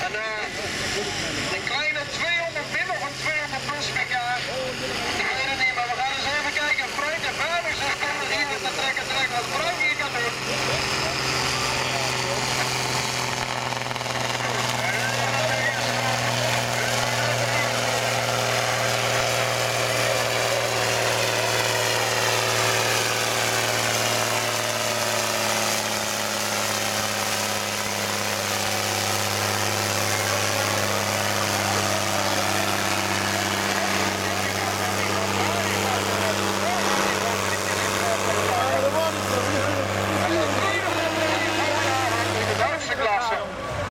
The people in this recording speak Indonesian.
karena